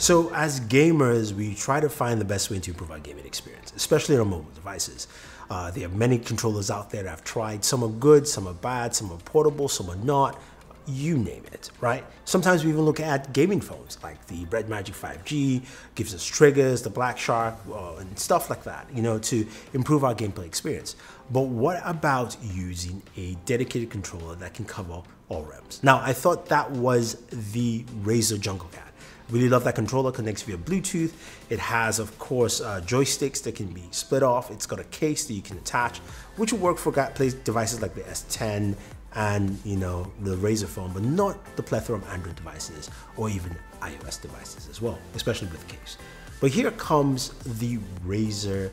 So as gamers, we try to find the best way to improve our gaming experience, especially on mobile devices. Uh, there are many controllers out there that I've tried. Some are good, some are bad, some are portable, some are not. You name it, right? Sometimes we even look at gaming phones like the Red Magic 5G, gives us triggers, the Black Shark, uh, and stuff like that, you know, to improve our gameplay experience. But what about using a dedicated controller that can cover all realms? Now, I thought that was the Razer Junglecat. Really love that controller, connects via Bluetooth. It has, of course, uh, joysticks that can be split off. It's got a case that you can attach, which will work for devices like the S10 and you know the Razer phone, but not the plethora of Android devices or even iOS devices as well, especially with the case. But here comes the Razer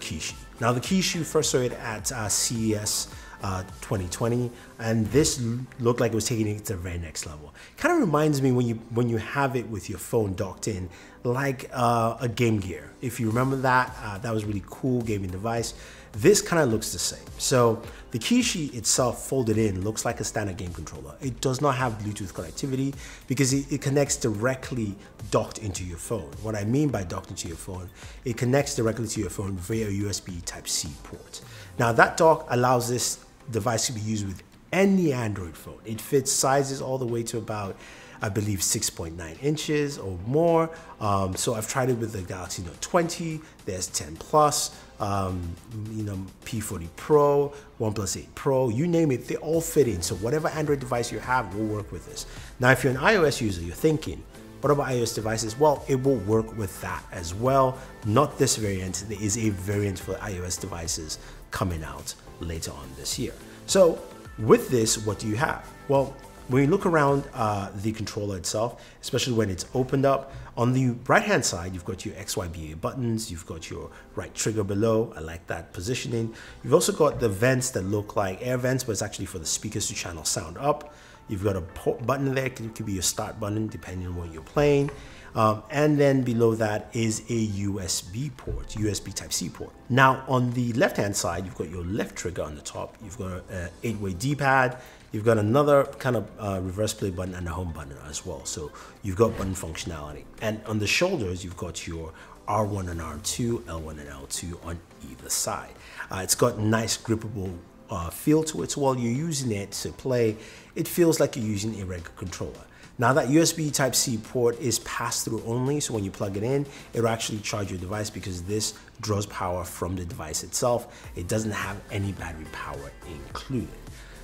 Kishi. Now the Kishi first saw it at uh, CES uh, 2020, and this looked like it was taking it to the very next level. Kind of reminds me when you when you have it with your phone docked in, like uh, a Game Gear. If you remember that, uh, that was really cool gaming device. This kind of looks the same. So the Kishi itself folded in looks like a standard game controller. It does not have Bluetooth connectivity because it, it, connects directly docked into your phone. What I mean by docked into your phone, it connects directly to your phone via USB Type-C port. Now that dock allows this device can be used with any Android phone. It fits sizes all the way to about I believe 6.9 inches or more. Um, so I've tried it with the Galaxy Note 20, there's 10 Plus, um, you know, P40 Pro, OnePlus 8 Pro, you name it, they all fit in. So whatever Android device you have will work with this. Now, if you're an iOS user, you're thinking, what about iOS devices? Well, it will work with that as well. Not this variant, there is a variant for iOS devices coming out later on this year. So with this, what do you have? Well, when you look around uh, the controller itself, especially when it's opened up, on the right hand side, you've got your XYBA buttons, you've got your right trigger below. I like that positioning. You've also got the vents that look like air vents, but it's actually for the speakers to channel sound up. You've got a button there, it could be your start button depending on what you're playing. Um, and then below that is a USB port, USB Type-C port. Now on the left-hand side, you've got your left trigger on the top. You've got an eight-way D-pad. You've got another kind of uh, reverse play button and a home button as well. So you've got button functionality. And on the shoulders, you've got your R1 and R2, L1 and L2 on either side. Uh, it's got nice grippable uh, feel to it. So while you're using it to play, it feels like you're using a regular controller. Now that USB Type-C port is pass-through only, so when you plug it in, it'll actually charge your device because this draws power from the device itself. It doesn't have any battery power included.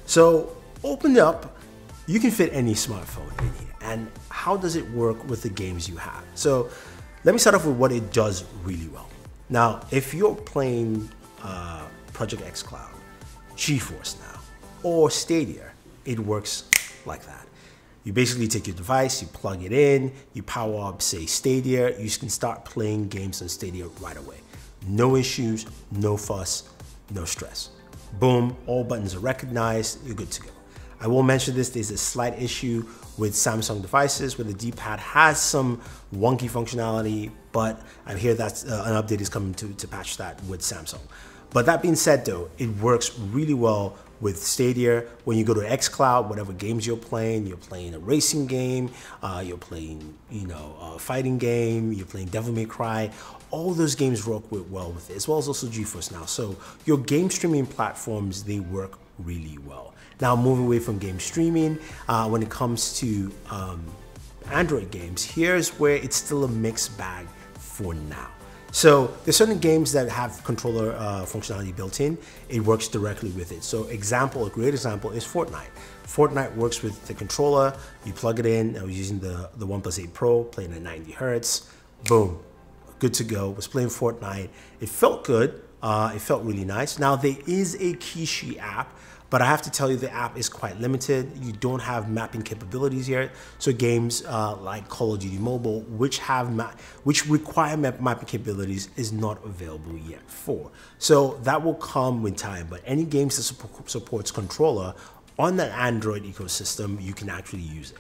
So open it up, you can fit any smartphone in here. And how does it work with the games you have? So let me start off with what it does really well. Now, if you're playing uh, Project xCloud, GeForce now, or Stadia, it works like that. You basically take your device, you plug it in, you power up, say, Stadia, you can start playing games on Stadia right away. No issues, no fuss, no stress. Boom, all buttons are recognized, you're good to go. I will mention this, there's a slight issue with Samsung devices where the D-pad has some wonky functionality, but I hear that uh, an update is coming to, to patch that with Samsung. But that being said though, it works really well with Stadia. When you go to xCloud, whatever games you're playing, you're playing a racing game, uh, you're playing, you know, a fighting game, you're playing Devil May Cry, all those games work well with it, as well as also GeForce Now. So your game streaming platforms, they work really well. Now moving away from game streaming, uh, when it comes to um, Android games, here's where it's still a mixed bag for now. So there's certain games that have controller uh, functionality built in. It works directly with it. So example, a great example is Fortnite. Fortnite works with the controller. You plug it in. I was using the, the OnePlus 8 Pro, playing at 90 Hertz. Boom, good to go. Was playing Fortnite. It felt good. Uh, it felt really nice. Now there is a Kishi app but I have to tell you, the app is quite limited. You don't have mapping capabilities yet. So games uh, like Call of Duty Mobile, which have which require map mapping capabilities, is not available yet for. So that will come with time. But any games that support, supports controller on that Android ecosystem, you can actually use it.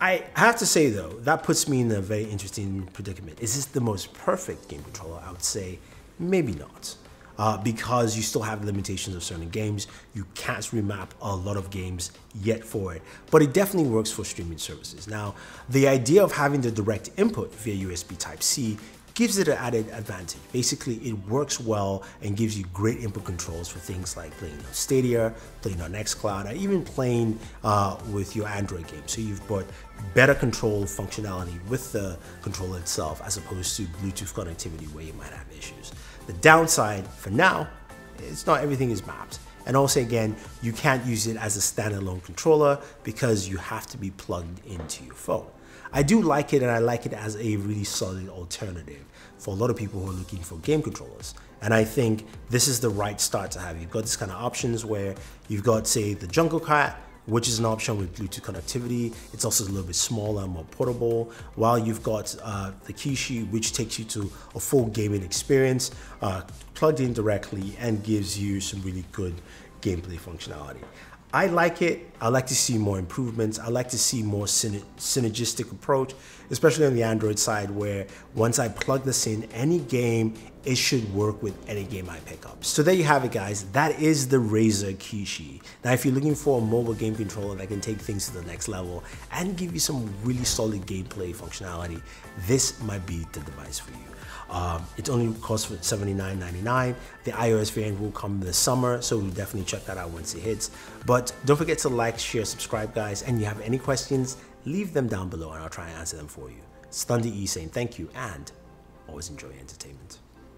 I have to say though, that puts me in a very interesting predicament. Is this the most perfect game controller? I would say maybe not. Uh, because you still have limitations of certain games. You can't remap a lot of games yet for it, but it definitely works for streaming services. Now, the idea of having the direct input via USB Type C gives it an added advantage. Basically, it works well and gives you great input controls for things like playing on Stadia, playing on xCloud, or even playing uh, with your Android game. So you've got better control functionality with the controller itself as opposed to Bluetooth connectivity where you might have issues. The downside for now, it's not everything is mapped. And also again, you can't use it as a standalone controller because you have to be plugged into your phone. I do like it and I like it as a really solid alternative for a lot of people who are looking for game controllers. And I think this is the right start to have. You've got this kind of options where you've got, say, the Junglecat, which is an option with Bluetooth connectivity. It's also a little bit smaller and more portable. While you've got uh, the Kishi, which takes you to a full gaming experience, uh, plugged in directly and gives you some really good gameplay functionality. I like it. I like to see more improvements. I like to see more synergistic approach, especially on the Android side, where once I plug this in, any game, it should work with any game I pick up. So there you have it, guys. That is the Razer Kishi. Now, if you're looking for a mobile game controller that can take things to the next level and give you some really solid gameplay functionality, this might be the device for you. Um, it only costs $79.99. The iOS variant will come this summer, so we'll definitely check that out once it hits. But don't forget to like, share, subscribe, guys. And you have any questions, leave them down below and I'll try and answer them for you. It's Thunder E saying thank you and always enjoy entertainment.